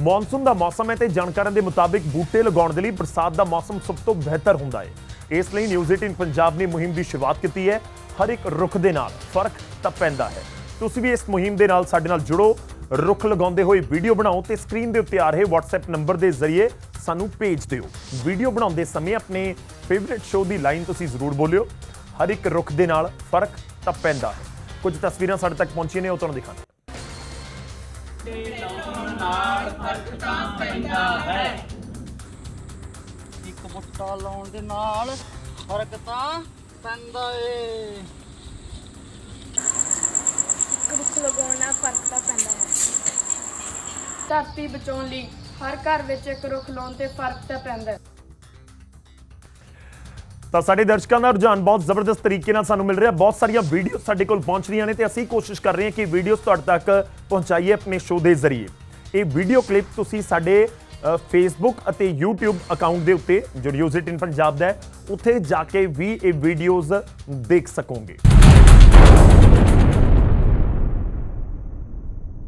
Monsoon ਦਾ ਮੌਸਮ ਹੈ ਤੇ ਜਾਣਕਾਰਾਂ ਦੇ ਮੁਤਾਬਿਕ ਬੂਟੇ ਲਗਾਉਣ ਦੇ ਲਈ ਬਰਸਾਤ ਦਾ ਮੌਸਮ ਸਭ ਤੋਂ ਬਿਹਤਰ ਹੁੰਦਾ ਹੈ। ਇਸ ਲਈ ਨਿਊਜ਼ 18 ਪੰਜਾਬ ਨੇ ਮੁਹਿੰਮ ਦੀ ਸ਼ੁਰੂਆਤ ਕੀਤੀ ਹੈ। ਹਰ ਇੱਕ ਰੁੱਖ ਦੇ ਨਾਲ ਫ਼ਰਕ ਤਾਂ ਪੈਂਦਾ ਹੈ। ਤੁਸੀਂ ਵੀ ਇਸ ਮੁਹਿੰਮ ਦੇ ਨਾਲ ਸਾਡੇ ਨਾਲ ਜੁੜੋ। ਰੁੱਖ ਲਗਾਉਂਦੇ ਹੋਏ ਵੀਡੀਓ ਬਣਾਓ ਤੇ ਸਕਰੀਨ ਦੇ ਉੱਤੇ ਆ ਰਹੇ WhatsApp ਨੰਬਰ ਦੇ ਜ਼ਰੀਏ ਸਾਨੂੰ ਭੇਜ ਦਿਓ। ਵੀਡੀਓ ਬਣਾਉਂਦੇ ਸਮੇਂ ਆਪਣੇ ਫੇਵਰਿਟ ਸ਼ੋਅ ਦੀ ਲਾਈਨ ਤੁਸੀਂ ਜ਼ਰੂਰ ਬੋਲਿਓ। ਹਰ ਇੱਕ ਰੁੱਖ ਦੇ ਨਾਲ ਫ਼ਰਕ ਤਾਂ ਪੈਂਦਾ ਹੈ। ਕੁਝ ਤਸਵੀਰਾਂ ਸਾਡੇ ਤੱਕ ਪਹੁੰਚੀਆਂ ਨੇ, ਉਹ ਤੁਹਾਨੂੰ ਦਿਖਾਉਂਦੇ ਇੱਕ ਬੁੱਟਾ ਲਾਉਣ ਦੇ ਨਾਲ ਫ਼ਰਕ ਤਾਂ ਪੈਂਦਾ ਏ। ਇੱਕ ਰੁੱਖ ਲਗਾਉਣ ਨਾਲ ਫ਼ਰਕ ਤਾਂ ਪੈਂਦਾ ਹੈ। ਧਰਤੀ ਬਚਾਉਣ ਲਈ ਹਰ ਘਰ ਵਿੱਚ ਇੱਕ ਰੁੱਖ ਲਾਉਣ ਤੇ ਫ਼ਰਕ ਤਾਂ ਪੈਂਦਾ ਹੈ। ਤਾਂ ਸਾਡੇ ਦਰਸ਼ਕਾਂ ਦਾ ਰੁਝਾਨ ਬਹੁਤ ਜ਼ਬਰਦਸਤ ਤਰੀਕੇ ਨਾਲ ਸਾਨੂੰ ਮਿਲ ਰਿਹਾ। ਬਹੁਤ ਸਾਰੀਆਂ ਵੀਡੀਓ ਸਾਡੇ ਕੋਲ ਪਹੁੰਚ ਰਹੀਆਂ ਨੇ ਤੇ ਅਸੀਂ ਕੋਸ਼ਿਸ਼ ਕਰ ਰਹੇ ਹਾਂ ਕਿ ਵੀਡੀਓਜ਼ ਤੁਹਾਡੇ ਤੱਕ ਪਹੁੰਚਾਈਏ ਆਪਣੇ ਸ਼ੋਅ ਦੇ ਜ਼ਰੀਏ। ਇਹ ਵੀਡੀਓ ਕਲਿੱਪ ਤੁਸੀਂ ਸਾਡੇ ਫੇਸਬੁੱਕ ਅਤੇ YouTube ਅਕਾਊਂਟ ਦੇ ਉੱਤੇ ਜੋ ਨਿਊਜ਼ 18 ਪੰਜਾਬ ਦਾ ਹੈ, ਉੱਥੇ ਜਾ ਕੇ ਵੀ ਇਹ ਵੀਡੀਓਜ਼ ਦੇਖ ਸਕੋਗੇ।